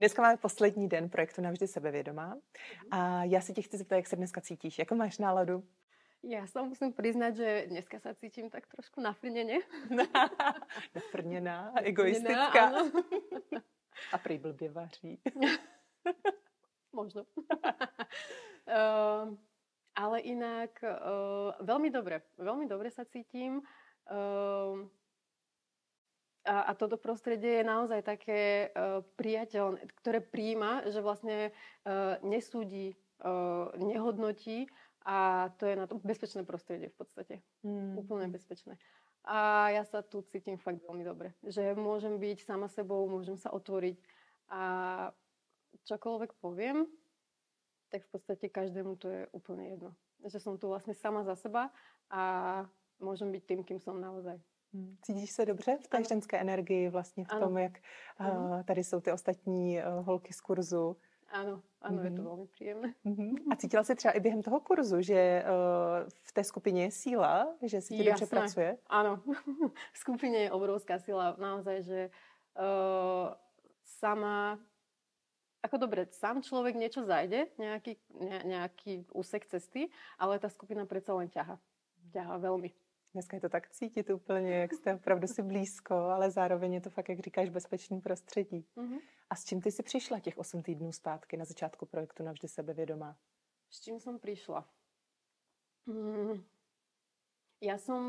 Dneska máme poslední den projektu Navždy sebevědomá a já se tě chci zeptat, jak se dneska cítíš, jakou máš náladu? Já se musím přiznat, že dneska se cítím tak trošku nafrněně. Nafrněná, egoistická. A prý blbě vaří. Možno. uh, ale inak uh, veľmi dobre. Veľmi dobre sa cítim. Uh, a, a toto prostredie je naozaj také uh, priateľné, ktoré príjma, že vlastne uh, nesúdi, uh, nehodnotí a to je na to bezpečné prostredie v podstate. Mm. Úplne bezpečné. A ja sa tu cítim fakt veľmi dobre. Že môžem byť sama sebou, môžem sa otvoriť a čokoľvek poviem, tak v podstate každému to je úplne jedno. Že som tu vlastne sama za seba a môžem byť tým, kým som naozaj. Cítíš se dobře v té ano. ženské energii vlastně v ano. tom, jak uh, tady jsou ty ostatní uh, holky z kurzu? Ano, ano, mm-hmm. je to mhm. velmi příjemné. Mm-hmm. A cítila jsi třeba i během toho kurzu, že uh, v té skupině je síla, že si ti dobře pracuje? Ano, v skupině je obrovská síla, naozaj, že uh, sama ako dobre, sám človek niečo zajde, nejaký, ne, nejaký úsek cesty, ale tá skupina predsa len ťaha. Ťaha veľmi. Dneska je to tak cítit úplně, jak jste opravdu si blízko, ale zároveň je to fakt, jak říkáš, bezpečný prostředí. Mm-hmm. A s čím ty jsi přišla těch 8 týdnů zpátky na začátku projektu Navždy sebevědomá? S čím jsem přišla? Mm. Ja som,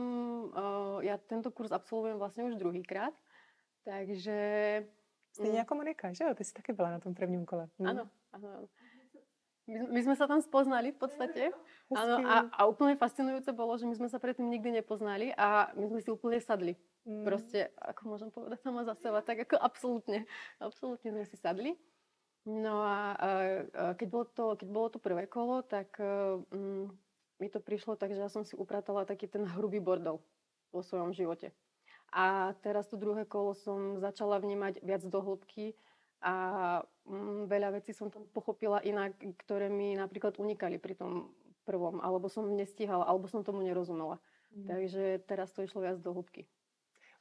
uh, ja tento kurz absolvujem vlastne už druhýkrát, takže... Stejně mm. jako Monika, že jo? Ty jsi taky byla na tom prvním kole. Hm. Ano, ano, ano. My, my sme sa tam spoznali v podstate. Áno, a, a úplne fascinujúce bolo, že my sme sa predtým nikdy nepoznali a my sme si úplne sadli. Mm. Proste, ako môžem povedať sama za seba, tak ako absolútne. Absolútne sme si sadli. No a, a, a keď, bolo to, keď bolo to prvé kolo, tak um, mi to prišlo tak, že ja som si upratala taký ten hrubý bordel vo svojom živote. A teraz to druhé kolo som začala vnímať viac do hĺbky a mm, veľa vecí som tam pochopila inak, ktoré mi napríklad unikali pri tom prvom, alebo som nestíhala, alebo som tomu nerozumela. Mm. Takže teraz to išlo viac do hĺbky.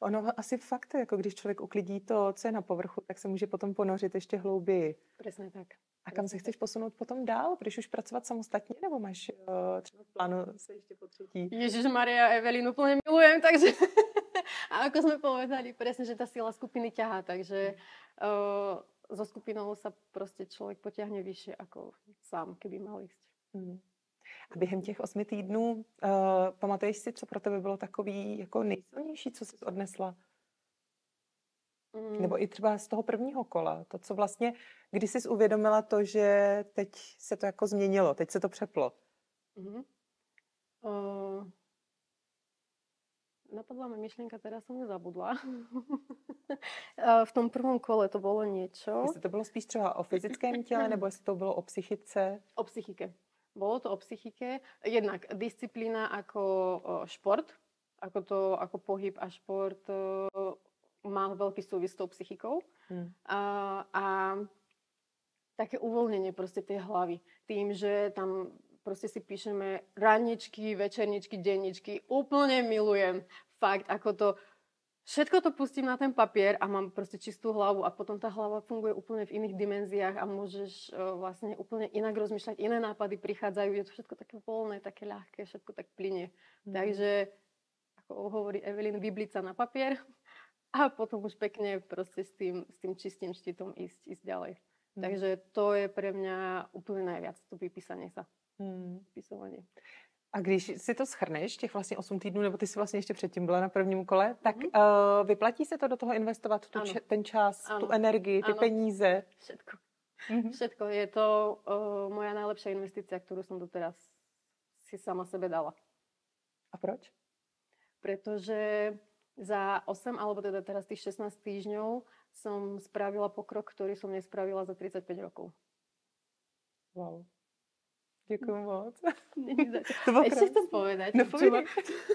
Ono asi fakt, jako když člověk uklidí to, co je na povrchu, tak se může potom ponořit ještě hlouběji. Přesně tak. A kam se chceš posunout potom dál? Budeš už pracovat samostatně, nebo máš uh, třeba v plánu se ještě po třetí? Ježiš Maria, Evelinu úplně milujem, takže a ako sme povedali, presne, že tá sila skupiny ťahá, takže uh, so skupinou sa prostě člověk potiahne vyššie ako sám, keby mal ísť. Mm. A během těch osmi týdnů uh, pamatuješ si, co pro tebe bylo takový jako nejsilnější, co jsi odnesla? Mm. Nebo i třeba z toho prvního kola. To, co vlastně, kdy jsi uvědomila to, že teď se to jako změnilo, teď se to přeplo. Mm. Uh, napadla mi myšlienka, teraz som ju zabudla. v tom prvom kole to bolo niečo. Jestli to bylo spíš třeba o fyzickém těle, nebo jestli to bylo o psychice? O psychike. Bolo to o psychike. Jednak disciplína ako šport, ako, to, ako pohyb a šport má veľký súvis s tou psychikou. Hmm. A, a také uvoľnenie proste tej hlavy. Tým, že tam proste si píšeme ranničky, večerničky, denničky. Úplne milujem. Fakt, ako to... Všetko to pustím na ten papier a mám proste čistú hlavu a potom tá hlava funguje úplne v iných dimenziách a môžeš uh, vlastne úplne inak rozmýšľať, iné nápady prichádzajú, je to všetko také voľné, také ľahké, všetko tak plyne. Mm. Takže, ako hovorí Evelyn, vybliť sa na papier a potom už pekne proste s tým, s tým čistým štítom ísť, ísť ďalej. Mm. Takže to je pre mňa úplne najviac, to vypísanie sa. Hmm. Pisovanie. A když si to schrneš, těch vlastně 8 týdnů, nebo ty si vlastně ještě předtím byla na prvním kole, tak mm-hmm. uh, vyplatí se to do toho investovat, tu, č- ten čas, ano. tu energii, ty ano. peníze? Všetko. Mm-hmm. Všetko. Je to uh, moja najlepšia investícia, ktorú som doteraz si sama sebe dala. A proč? Pretože za 8, alebo teda teraz tých 16 týždňov som spravila pokrok, ktorý som nespravila za 35 rokov. Wow. Ďakujem moc. to bolo Ešte chcem povedať, no, čo, ma,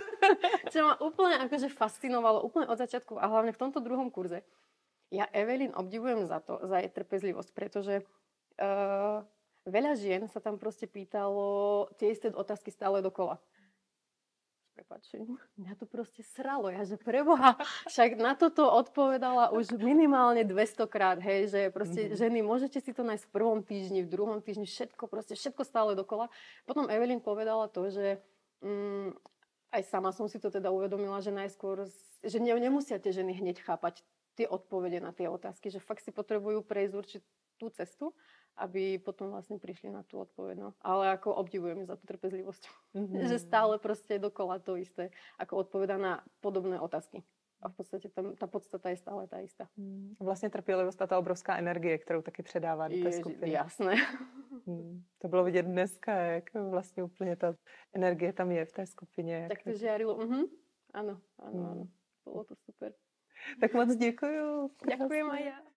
čo ma úplne akože fascinovalo, úplne od začiatku a hlavne v tomto druhom kurze. Ja Evelyn obdivujem za to, za jej trpezlivosť, pretože uh, veľa žien sa tam proste pýtalo tie isté otázky stále dokola. Prepačujem, mňa to proste sralo. Ja, že preboha, však na toto odpovedala už minimálne 200 krát, hej, že proste mm-hmm. ženy, môžete si to nájsť v prvom týždni, v druhom týždni, všetko, proste všetko stále dokola. Potom Evelyn povedala to, že mm, aj sama som si to teda uvedomila, že najskôr, že ne, nemusia tie ženy hneď chápať tie odpovede na tie otázky, že fakt si potrebujú prejsť určitú cestu aby potom vlastne prišli na tú odpoveď. No. Ale ako obdivujem za tú trpezlivosť. Mm-hmm. že stále proste dokola to isté, ako odpoveda na podobné otázky. A v podstate tam, ta podstata je stále tá istá. Mm. Vlastně trpělivost a ta obrovská energie, kterou taky předává do té skupiny. Jasné. Mm. To bylo vidět dneska, jak vlastně úplně ta energie tam je v té skupině. Tak to žiarilo. Mhm. Ano, ano, mm. ano. Bylo to super. Tak moc děkuju. Děkuji, Maja.